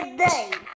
birthday.